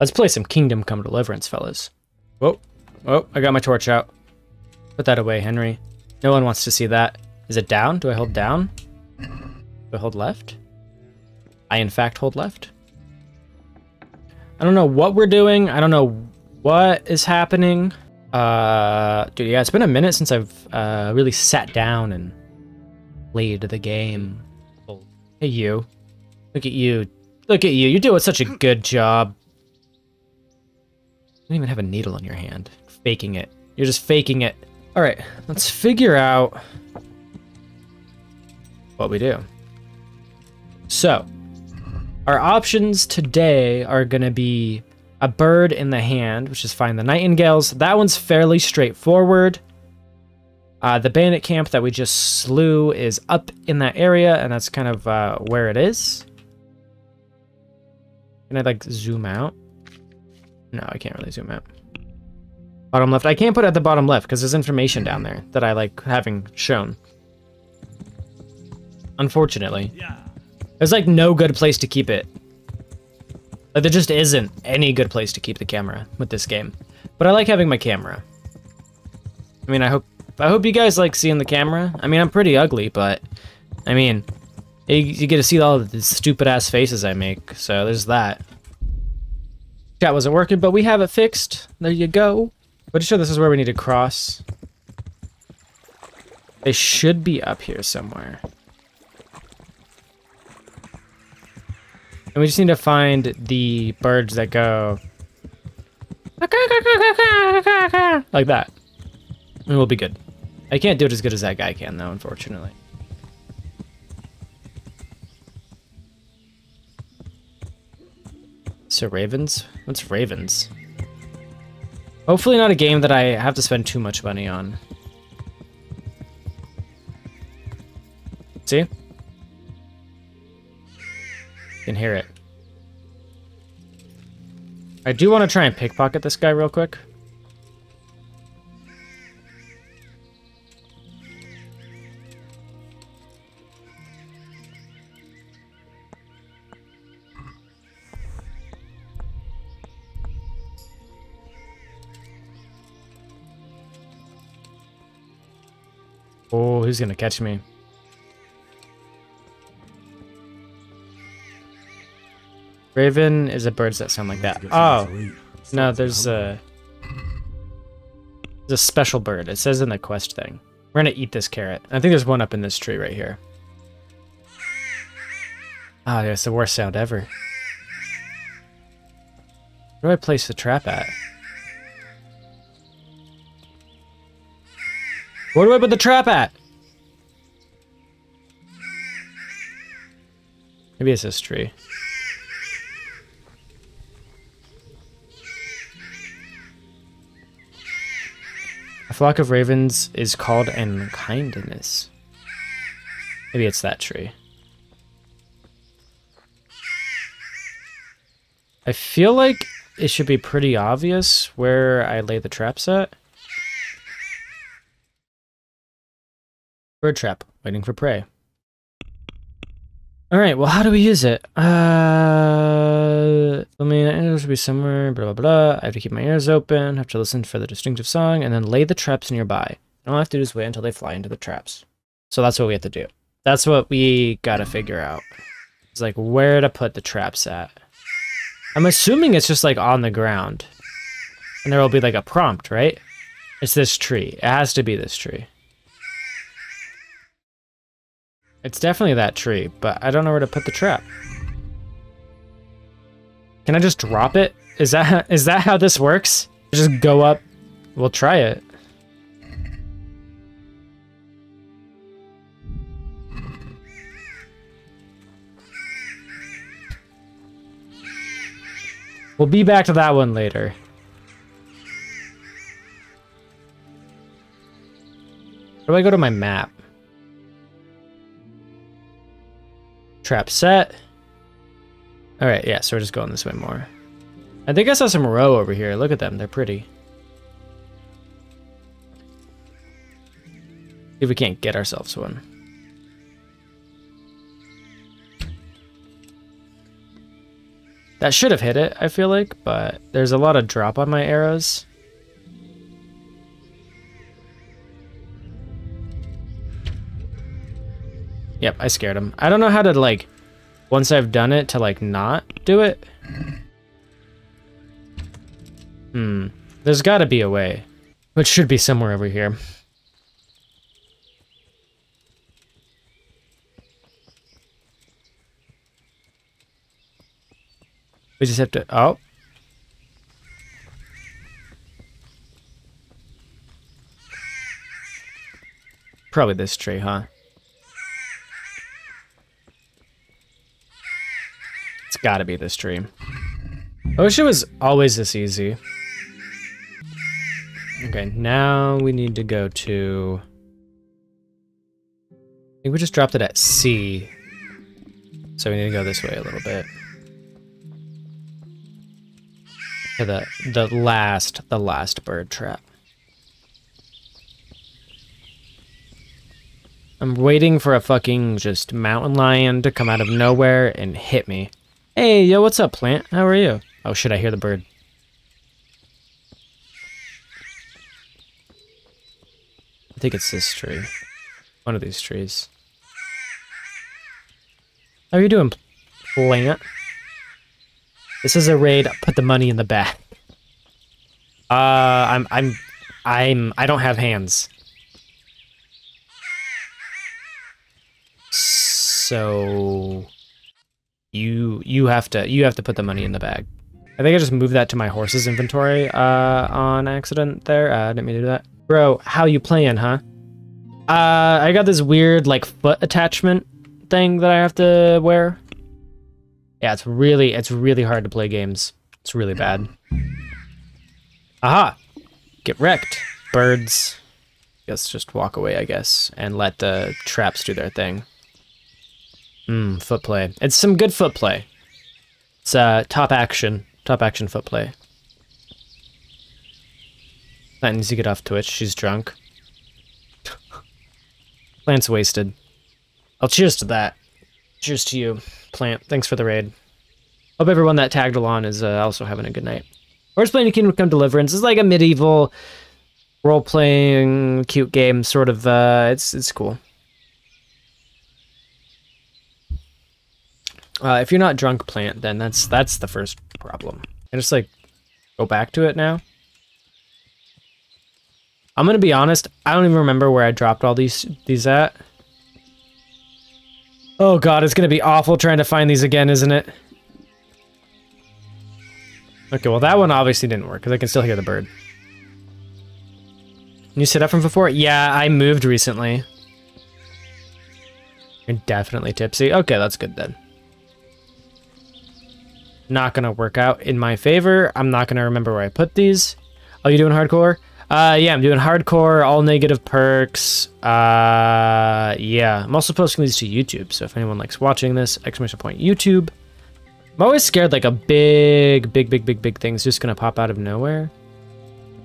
Let's play some Kingdom Come Deliverance, fellas. Whoa, whoa, I got my torch out. Put that away, Henry. No one wants to see that. Is it down? Do I hold down? Do I hold left? I, in fact, hold left. I don't know what we're doing. I don't know what is happening. Uh, dude, yeah, it's been a minute since I've uh, really sat down and played the game. Hey, you. Look at you. Look at you. You're doing such a good job. Don't even have a needle in your hand. Faking it. You're just faking it. All right, let's figure out what we do. So, our options today are going to be a bird in the hand, which is find the nightingales. That one's fairly straightforward. Uh, the bandit camp that we just slew is up in that area, and that's kind of uh, where it is. Can I, like, zoom out? No, I can't really zoom out. Bottom left. I can't put it at the bottom left because there's information down there that I like having shown. Unfortunately. Yeah. There's like no good place to keep it. Like there just isn't any good place to keep the camera with this game. But I like having my camera. I mean, I hope I hope you guys like seeing the camera. I mean, I'm pretty ugly, but I mean, you, you get to see all the stupid ass faces I make. So there's that. Chat wasn't working, but we have it fixed. There you go. Pretty sure this is where we need to cross. They should be up here somewhere. And we just need to find the birds that go like that. And we'll be good. I can't do it as good as that guy can, though, unfortunately. So Ravens? What's Ravens? Hopefully not a game that I have to spend too much money on. See? can hear it. I do want to try and pickpocket this guy real quick. He's gonna catch me. Raven is a birds that sound like that. Oh, no, there's a, there's a special bird. It says in the quest thing. We're gonna eat this carrot. I think there's one up in this tree right here. Ah, oh, that's the worst sound ever. Where do I place the trap at? Where do I put the trap at? Maybe it's this tree. A flock of ravens is called an kindness. Maybe it's that tree. I feel like it should be pretty obvious where I lay the traps at. Bird trap, waiting for prey. All right, well, how do we use it? Uh, let me, it should be somewhere, blah, blah, blah. I have to keep my ears open, have to listen for the distinctive song, and then lay the traps nearby. All I have to do is wait until they fly into the traps. So that's what we have to do. That's what we gotta figure out. It's like where to put the traps at. I'm assuming it's just like on the ground. And there will be like a prompt, right? It's this tree. It has to be this tree. It's definitely that tree, but I don't know where to put the trap. Can I just drop it? Is that is that how this works? Just go up. We'll try it. We'll be back to that one later. Where do I go to my map? Trap set. Alright, yeah, so we're just going this way more. I think I saw some roe over here. Look at them, they're pretty. See if we can't get ourselves one. That should have hit it, I feel like, but there's a lot of drop on my arrows. Yep, I scared him. I don't know how to, like, once I've done it, to, like, not do it. Hmm. There's gotta be a way. Which should be somewhere over here. We just have to... Oh. Probably this tree, huh? It's gotta be this tree. I wish it was always this easy. Okay, now we need to go to... I think we just dropped it at C. So we need to go this way a little bit. To the, the last, the last bird trap. I'm waiting for a fucking just mountain lion to come out of nowhere and hit me. Hey, yo, what's up, plant? How are you? Oh shit, I hear the bird. I think it's this tree. One of these trees. How are you doing, plant? This is a raid. Put the money in the bag. Uh, I'm, I'm, I'm, I don't have hands. So, you, you have to, you have to put the money in the bag. I think I just moved that to my horse's inventory, uh, on accident there. Uh, didn't mean to do that. Bro, how you playing, huh? Uh, I got this weird, like, foot attachment thing that I have to wear. Yeah, it's really, it's really hard to play games. It's really bad. Aha! Get wrecked. Birds. Guess just walk away, I guess, and let the traps do their thing. Hmm, foot play. It's some good foot play. It's, uh, top action. Top action foot play. That needs to get off Twitch. She's drunk. Plant's wasted. I'll cheers to that. Cheers to you, Plant. Thanks for the raid. Hope everyone that tagged along is uh, also having a good night. Horse playing Kingdom Come Deliverance is like a medieval role-playing cute game, sort of. Uh, it's it's cool. Uh, if you're not drunk, Plant, then that's that's the first problem. I just like go back to it now. I'm gonna be honest, I don't even remember where I dropped all these these at. Oh god, it's gonna be awful trying to find these again, isn't it? Okay, well that one obviously didn't work, because I can still hear the bird. You sit up from before? Yeah, I moved recently. You're definitely tipsy. Okay, that's good then. Not gonna work out in my favor. I'm not gonna remember where I put these. Oh, you doing hardcore? Uh, yeah, I'm doing hardcore, all negative perks. Uh, yeah, I'm also posting these to YouTube, so if anyone likes watching this, exclamation point YouTube. I'm always scared like a big, big, big, big, big thing's just gonna pop out of nowhere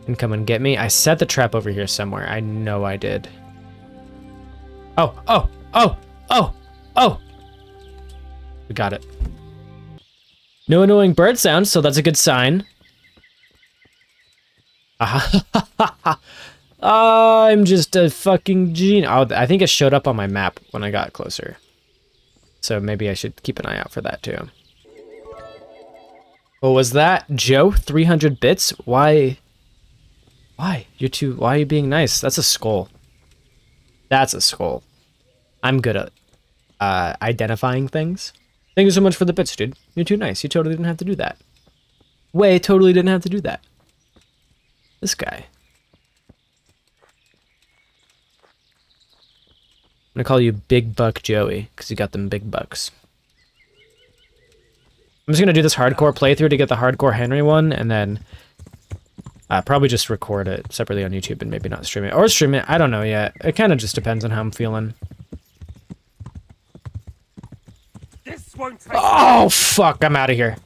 and come and get me. I set the trap over here somewhere. I know I did. Oh, oh, oh, oh, oh. We got it. No annoying bird sounds, so that's a good sign. I'm just a fucking genius. Oh, I think it showed up on my map when I got closer. So maybe I should keep an eye out for that too. What was that? Joe, 300 bits? Why? Why? You're too, why are you being nice? That's a skull. That's a skull. I'm good at uh, identifying things. Thank you so much for the bits, dude. You're too nice. You totally didn't have to do that. Way totally didn't have to do that. This guy. I'm gonna call you Big Buck Joey, because you got them big bucks. I'm just gonna do this hardcore playthrough to get the hardcore Henry one, and then uh, probably just record it separately on YouTube and maybe not stream it. Or stream it, I don't know yet. It kind of just depends on how I'm feeling. Oh, fuck, I'm out of here.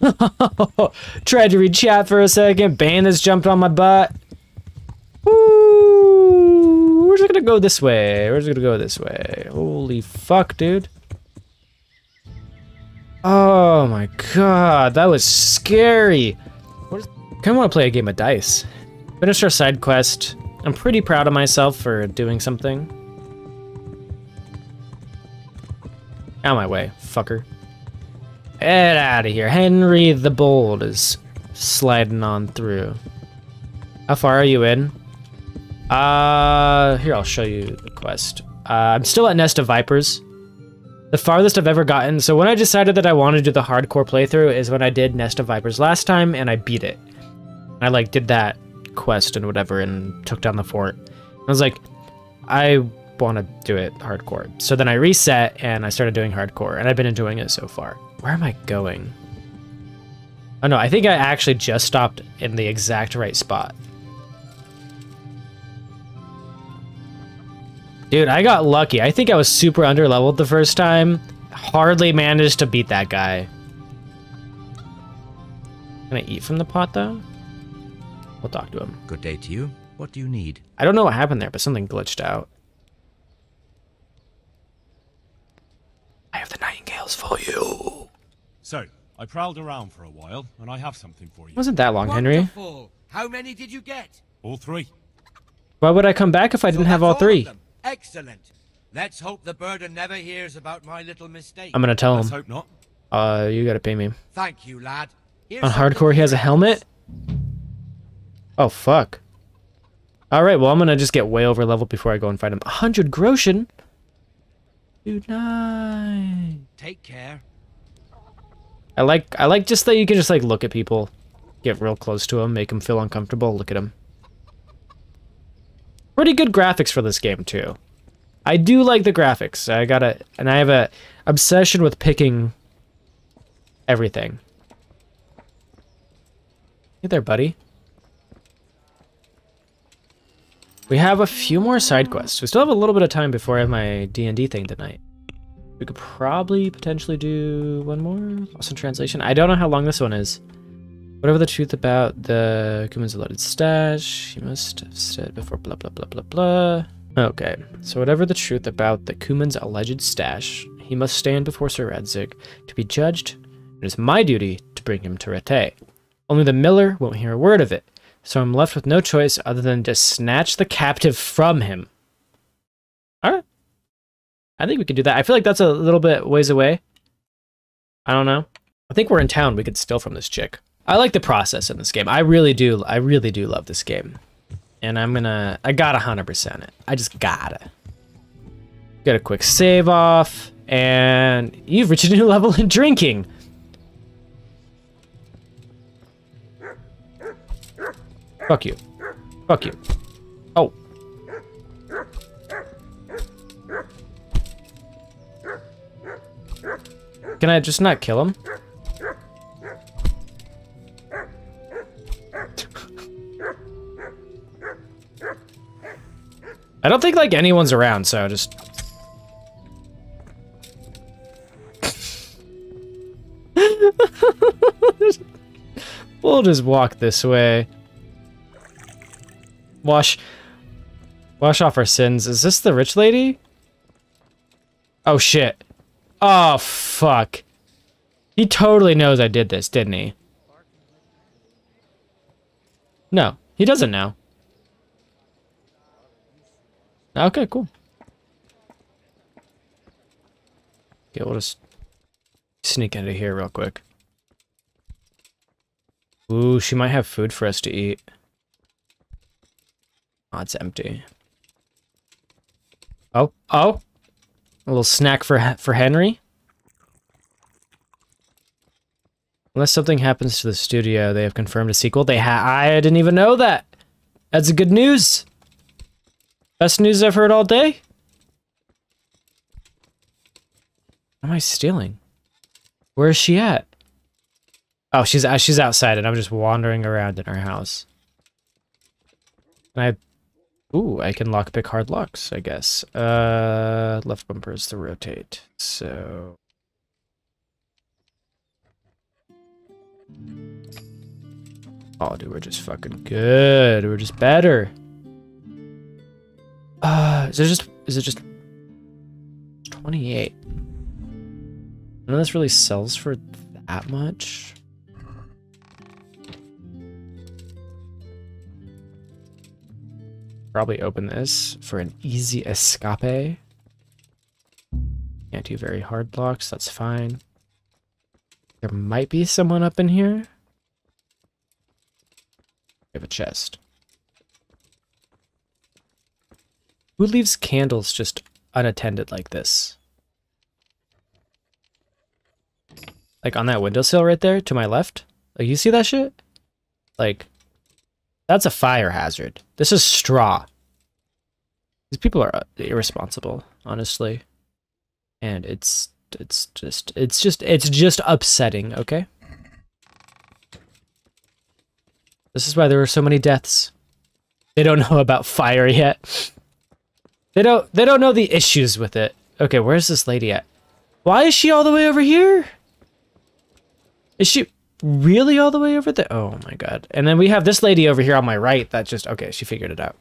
Tried to read chat for a second. Bandits jumped on my butt. Ooh, we're just gonna go this way. We're just gonna go this way. Holy fuck, dude. Oh my god, that was scary. What is, kind of want to play a game of dice. Finished our side quest. I'm pretty proud of myself for doing something. Out of my way, fucker. Get out of here. Henry the Bold is sliding on through. How far are you in? Uh, here, I'll show you the quest. Uh, I'm still at Nest of Vipers. The farthest I've ever gotten. So when I decided that I wanted to do the hardcore playthrough is when I did Nest of Vipers last time and I beat it. I like did that quest and whatever and took down the fort. I was like, I want to do it hardcore. So then I reset and I started doing hardcore and I've been enjoying it so far. Where am I going? Oh no, I think I actually just stopped in the exact right spot. Dude, I got lucky. I think I was super underleveled the first time. Hardly managed to beat that guy. Can I eat from the pot, though? We'll talk to him. Good day to you. What do you need? I don't know what happened there, but something glitched out. I have for you. So, I prowled around for a while, and I have something for you. Wasn't that long, Henry? Wonderful. How many did you get? All three. Why would I come back if I didn't So have all of three? them. Excellent. Let's hope the burden never hears about my little mistake. I'm gonna tell Let's him. hope not. Uh, you gotta pay me. Thank you, lad. Here's On hardcore, he has a helmet? Oh, fuck. Alright, well, I'm gonna just get way over leveled before I go and fight him. 100 Groschen? Dude, nice. Take care. I like, I like just that you can just, like, look at people. Get real close to them, make them feel uncomfortable, look at them. Pretty good graphics for this game, too. I do like the graphics. I gotta, and I have a obsession with picking everything. Hey there, buddy. We have a few more side quests. We still have a little bit of time before I have my D&D thing tonight. We could probably potentially do one more. Lost in translation. I don't know how long this one is. Whatever the truth about the Cuman's loaded stash, you must have said before blah blah blah blah blah. Okay, so whatever the truth about the Cuman's alleged stash, he must stand before Sir Radzig to be judged. It is my duty to bring him to Rattay. Only the miller won't hear a word of it, so I'm left with no choice other than to snatch the captive from him. Alright. I think we could do that. I feel like that's a little bit ways away. I don't know. I think we're in town. We could steal from this chick. I like the process in this game. I really do. I really do love this game. And I'm gonna, I gotta 100% it. I just gotta. Get a quick save off. And you've reached a new level in drinking. Fuck you. Fuck you. Oh. Can I just not kill him? I don't think like anyone's around, so just We'll just walk this way. Wash wash off our sins. Is this the rich lady? Oh shit. Oh fuck. He totally knows I did this, didn't he? No, he doesn't know. Okay, cool. Okay, we'll just sneak into here real quick. Ooh, she might have food for us to eat. Oh, it's empty. Oh, oh! A little snack for for Henry. Unless something happens to the studio, they have confirmed a sequel. They ha- I didn't even know that. That's good news. Best news I've heard all day. What am I stealing? Where is she at? Oh, she's uh, she's outside, and I'm just wandering around in her house. And I, ooh, I can lockpick hard locks, I guess. Uh, left bumper is to rotate. So, oh, dude, we're just fucking good. We're just better. Uh, is it just is it just 28? None of this really sells for that much. Probably open this for an easy escape. Can't do very hard blocks, that's fine. There might be someone up in here. We have a chest. Who leaves candles just unattended like this? Like on that windowsill right there to my left? Like you see that shit? Like that's a fire hazard. This is straw. These people are uh, irresponsible, honestly. And it's it's just it's just it's just upsetting, okay? This is why there were so many deaths. They don't know about fire yet. They don't they don't know the issues with it. Okay, where's this lady at? Why is she all the way over here? Is she really all the way over there? Oh my god. And then we have this lady over here on my right that just okay, she figured it out.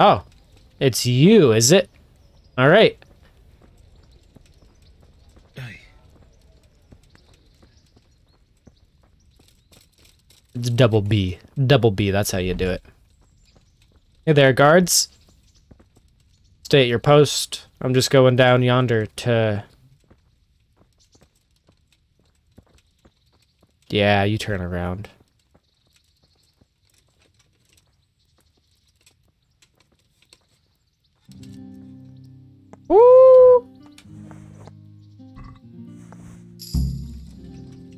Oh. It's you, is it? All right. It's double B. Double B, that's how you do it. Hey there, guards. Stay at your post. I'm just going down yonder to... Yeah, you turn around. Woo!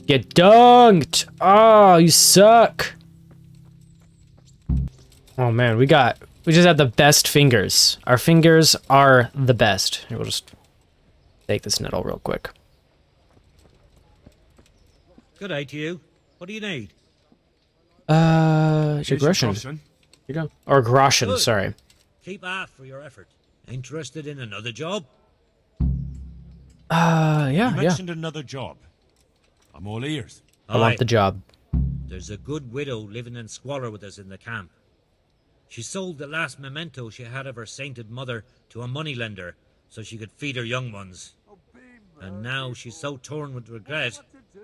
Get dunked! Oh, you suck! Oh man, we got... We just have the best fingers. Our fingers are the best. Here, we'll just take this nettle real quick. Good day to you. What do you need? Uh, Here's your Groschen. you go. Or Groschen, Good. sorry. Keep off for your effort. Interested in another job? Uh, yeah, You yeah. mentioned another job. I'm all ears. I want the job. There's a good widow living in squalor with us in the camp. She sold the last memento she had of her sainted mother to a moneylender so she could feed her young ones. And now she's so torn with regret,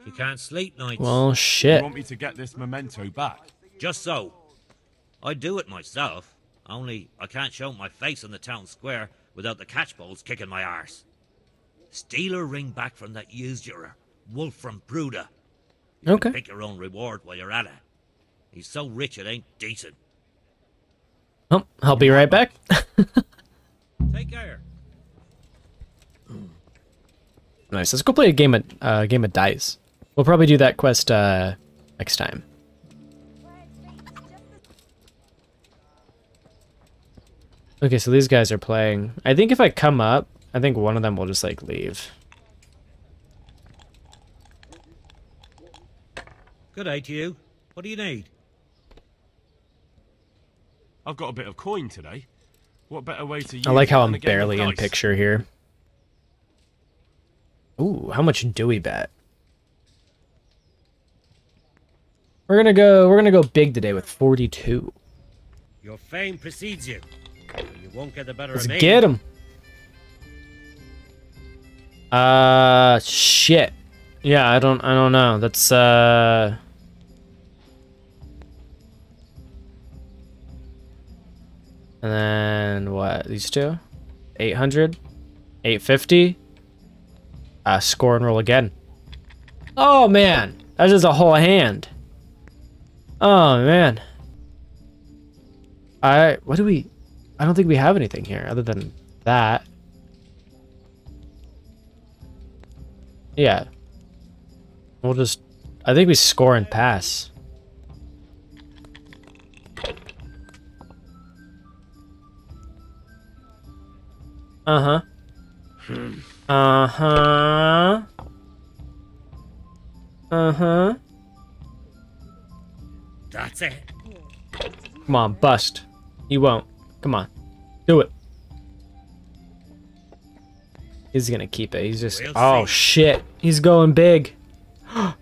she can't sleep nights. Well, shit. You shit. want me to get this memento back? Just so. I'd do it myself, only I can't show my face on the town square without the catchpoles kicking my arse. Steal her ring back from that usurer, Wolf from Bruda. Okay. Pick your own reward while you're at it. He's so rich it ain't decent. Oh, I'll be right back. Take care. nice. Let's go play a game of uh, game of dice. We'll probably do that quest uh, next time. Okay, so these guys are playing. I think if I come up, I think one of them will just like leave. Good day to you. What do you need? I've got a bit of coin today. What better way to use I like how I'm than a game of barely in picture here. Ooh, how much do we bet? We're gonna go. We're gonna go big today with 42. Your fame precedes you. You won't get the better Let's of me. get him. Uh, shit. Yeah, I don't. I don't know. That's uh. And then what? These two? 800? 850? Uh, score and roll again. Oh man, that's just a whole hand. Oh man. I what do we? I don't think we have anything here other than that. Yeah. We'll just I think we score and pass. Uh-huh. Uh-huh. Uh-huh. That's it. Come on, bust. You won't. Come on. Do it. He's gonna keep it. He's just. We'll oh, see. shit. He's going big.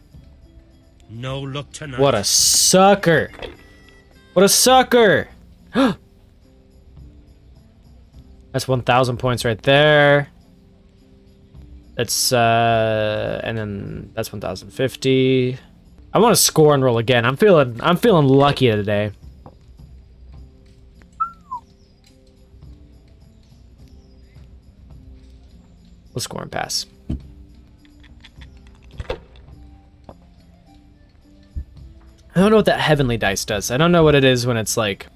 No luck tonight. What a sucker. What a sucker. That's 1,000 points right there. That's uh, and then that's 1,050. I want to score and roll again. I'm feeling I'm feeling lucky today. We'll score and pass. I don't know what that heavenly dice does. I don't know what it is when it's like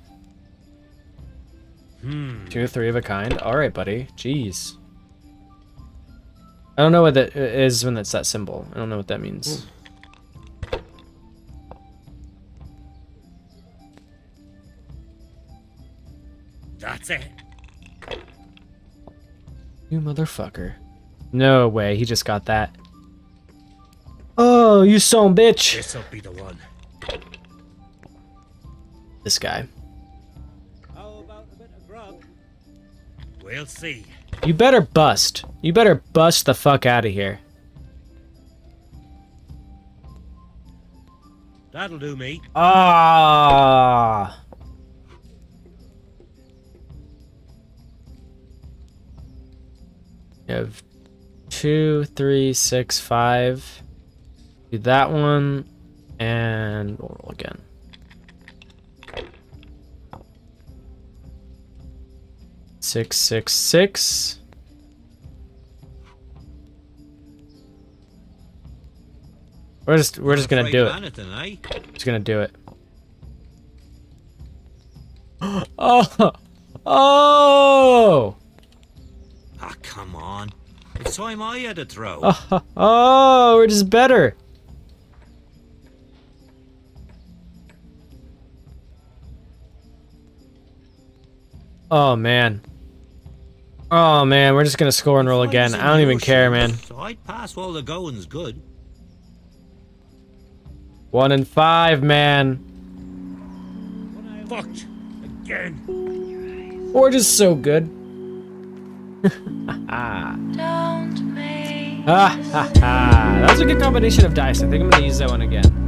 hmm. two, or three of a kind. All right, buddy. Jeez. I don't know what that uh, is when it's that symbol. I don't know what that means. That's it. You motherfucker. No way, he just got that. Oh, you son bitch. This'll be the one. This guy. How about a bit of grub? We'll see. You better bust. You better bust the fuck out of here. That'll do me. Ah. You have two, three, six, five. Do that one, and we'll roll again. Six, six, six. We're just we're just gonna do it. Just gonna do it. oh, oh, time I had a throw. oh, oh, we're just better. Oh man. Oh man, we're just gonna score and roll again. I don't even care, man. So I'd pass while the going's good. One in five, man. Fucked. Again. We're just so good. Make Ah, ha, ha. That was a good combination of dice. I think I'm gonna use that one again.